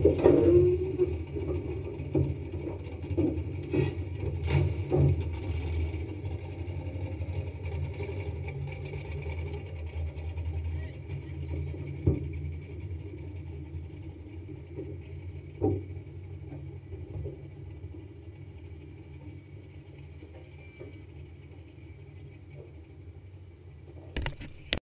Gracias.